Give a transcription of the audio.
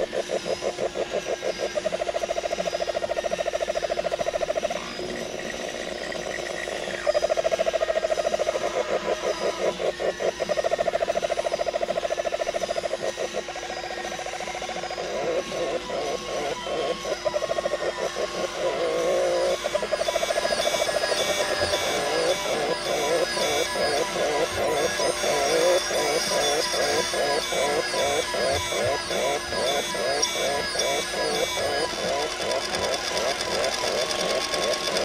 Thank. Thank you.